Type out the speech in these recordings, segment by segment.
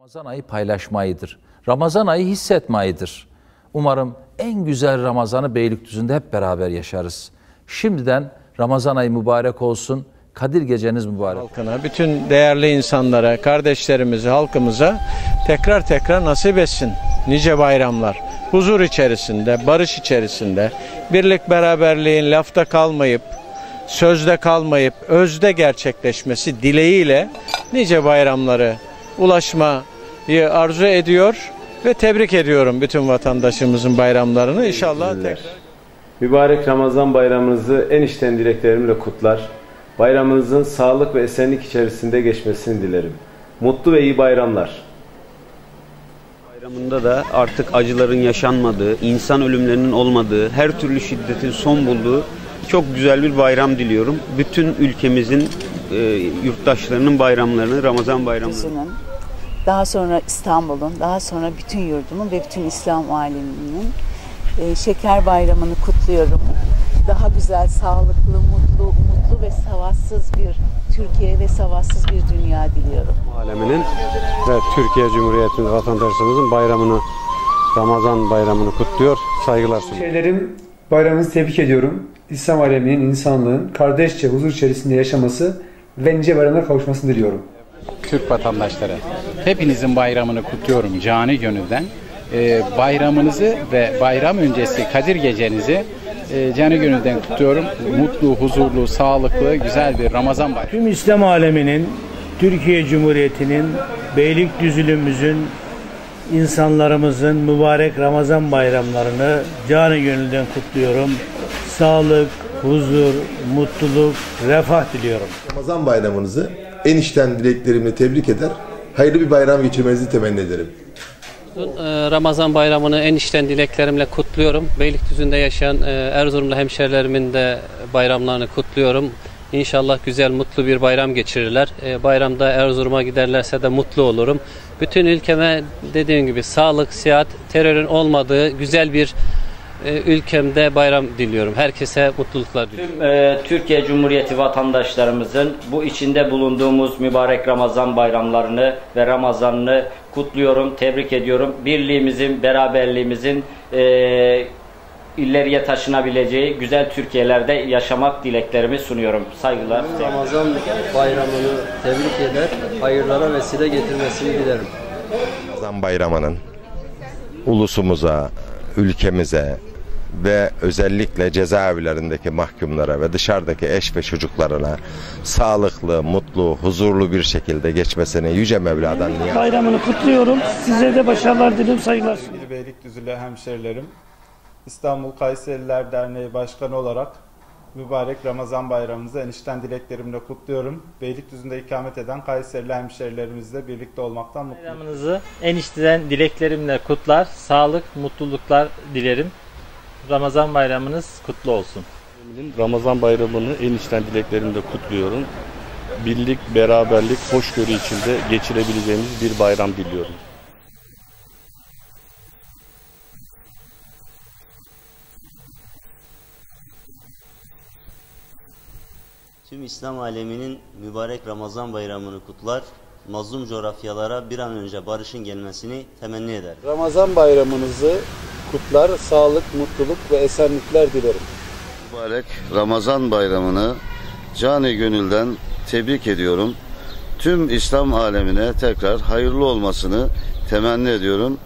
Ramazan ayı paylaşma ayıdır. Ramazan ayı hissetme ayıdır. Umarım en güzel Ramazan'ı Beylikdüzü'nde hep beraber yaşarız. Şimdiden Ramazan ayı mübarek olsun. Kadir geceniz mübarek. halkına, bütün değerli insanlara, kardeşlerimize, halkımıza tekrar tekrar nasip etsin. Nice bayramlar. Huzur içerisinde, barış içerisinde, birlik beraberliğin lafta kalmayıp, sözde kalmayıp, özde gerçekleşmesi dileğiyle nice bayramları ulaşmayı arzu ediyor ve tebrik ediyorum bütün vatandaşımızın bayramlarını. İnşallah tekrar Mübarek Ramazan bayramınızı en içten dileklerimle kutlar. Bayramınızın sağlık ve esenlik içerisinde geçmesini dilerim. Mutlu ve iyi bayramlar. Bayramında da artık acıların yaşanmadığı, insan ölümlerinin olmadığı, her türlü şiddetin son bulduğu çok güzel bir bayram diliyorum. Bütün ülkemizin e, yurttaşlarının bayramlarını, Ramazan bayramlarını. Daha sonra İstanbul'un, daha sonra bütün yurdumun ve bütün İslam aleminin e, şeker bayramını kutluyorum. Daha güzel, sağlıklı, mutlu, umutlu ve savaşsız bir Türkiye ve savaşsız bir dünya diliyorum. aleminin ve Türkiye Cumhuriyeti vatandaşlarımızın bayramını, Ramazan bayramını kutluyor, saygılar sunuyor. Şeylerim bayramınızı tebrik ediyorum. İslam aleminin, insanlığın kardeşçe huzur içerisinde yaşaması ve nice bayramlara kavuşmasını diliyorum. Türk vatandaşları. Hepinizin bayramını kutluyorum cani gönülden. Ee, bayramınızı ve bayram öncesi Kadir gecenizi e, cani gönülden kutluyorum. Mutlu, huzurlu, sağlıklı, güzel bir Ramazan bayramı. Tüm İslam aleminin, Türkiye Cumhuriyeti'nin, Beylikdüzü'nün, insanlarımızın mübarek Ramazan bayramlarını canı gönülden kutluyorum. Sağlık, huzur, mutluluk, refah diliyorum. Ramazan bayramınızı en içten dileklerimle tebrik eder. Hayırlı bir bayram geçirmenizi temenni ederim. Ramazan bayramını en içten dileklerimle kutluyorum. Beylikdüzü'nde yaşayan e, Erzurumlu hemşerilerimin de bayramlarını kutluyorum. İnşallah güzel, mutlu bir bayram geçirirler. E, Bayramda Erzurum'a giderlerse de mutlu olurum. Bütün ülkeme dediğim gibi sağlık, sıhhat, terörün olmadığı güzel bir e, ülkemde bayram diliyorum. Herkese mutluluklar diliyorum. Tüm e, Türkiye Cumhuriyeti vatandaşlarımızın bu içinde bulunduğumuz mübarek Ramazan bayramlarını ve Ramazanını kutluyorum, tebrik ediyorum. Birliğimizin, beraberliğimizin e, ileriye taşınabileceği güzel Türkiye'lerde yaşamak dileklerimi sunuyorum. Saygılar. Ramazan bayramını tebrik eder, hayırlara vesile getirmesini dilerim. Ramazan bayramının ulusumuza, ülkemize ve özellikle cezaevlerindeki mahkumlara ve dışarıdaki eş ve çocuklarına sağlıklı, mutlu, huzurlu bir şekilde geçmesini Yüce Mevla'dan niyaz Bayramını kutluyorum. Size de başarılar diliyorum, saygılar. Sevgili Beylikdüzülü hemşerilerim, İstanbul Kayseriler Derneği Başkanı olarak mübarek Ramazan bayramımızı enişten dileklerimle kutluyorum. Beylikdüzü'nde ikamet eden Kayserili hemşerilerimizle birlikte olmaktan mutluyum. Bayramınızı en içten dileklerimle kutlar, sağlık, mutluluklar dilerim. Ramazan bayramınız kutlu olsun. Ramazan bayramını en içten dileklerimle kutluyorum. Birlik, beraberlik, hoşgörü içinde geçirebileceğimiz bir bayram diliyorum. Tüm İslam aleminin mübarek Ramazan bayramını kutlar, mazlum coğrafyalara bir an önce barışın gelmesini temenni eder. Ramazan bayramınızı kutlar, sağlık, mutluluk ve esenlikler dilerim. Mübarek Ramazan bayramını canı gönülden tebrik ediyorum. Tüm İslam alemine tekrar hayırlı olmasını temenni ediyorum.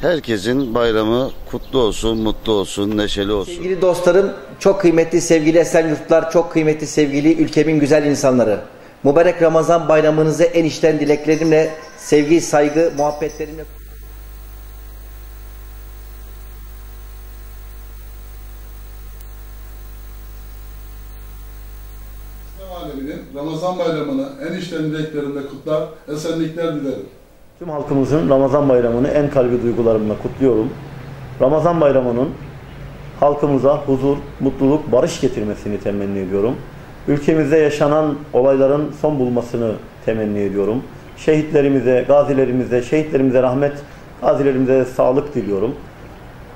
Herkesin bayramı kutlu olsun, mutlu olsun, neşeli olsun. Sevgili dostlarım, çok kıymetli sevgili Esenyurtlar, çok kıymetli sevgili ülkemin güzel insanları. Mübarek Ramazan bayramınızı en içten dileklerimle, sevgi, saygı, muhabbetlerimle Ramazan bayramını en içten dileklerimle kutlar, esenlikler dilerim. Tüm halkımızın Ramazan bayramını en kalbi duygularımla kutluyorum. Ramazan bayramının halkımıza huzur, mutluluk, barış getirmesini temenni ediyorum. Ülkemizde yaşanan olayların son bulmasını temenni ediyorum. Şehitlerimize, gazilerimize, şehitlerimize rahmet, gazilerimize sağlık diliyorum.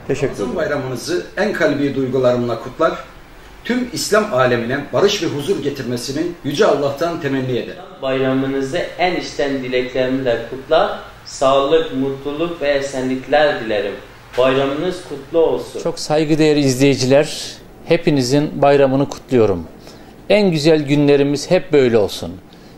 Teşekkür ederim. Ramazan bayramınızı en kalbi duygularımla kutlar. Tüm İslam alemine barış ve huzur getirmesini Yüce Allah'tan temenni ederim. Bayramınızı en içten dileklerimle kutlar, sağlık, mutluluk ve esenlikler dilerim. Bayramınız kutlu olsun. Çok saygıdeğer izleyiciler, hepinizin bayramını kutluyorum. En güzel günlerimiz hep böyle olsun.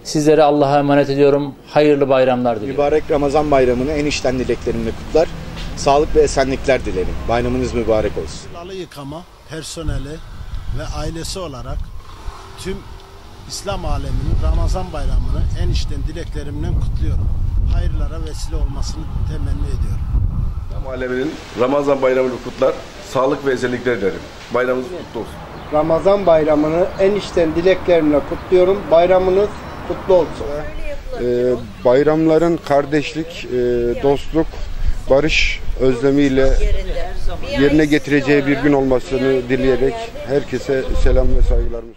Sizlere Allah'a emanet ediyorum. Hayırlı bayramlar diliyorum. Mübarek Ramazan bayramını en içten dileklerimle kutlar. Sağlık ve esenlikler dilerim. Bayramınız mübarek olsun. Yıkama personeli ve ailesi olarak tüm İslam aleminin Ramazan bayramını en içten dileklerimle kutluyorum. Hayırlara vesile olmasını temenni ediyorum. İslam aleminin Ramazan bayramını kutlar. Sağlık ve esenlikler dilerim. Bayramınız kutlu olsun. Ramazan bayramını en içten dileklerimle kutluyorum. Bayramınız kutlu olsun. Ee, bayramların kardeşlik, e, dostluk, barış özlemiyle yerine getireceği bir gün olmasını dileyerek herkese selam ve saygılarımı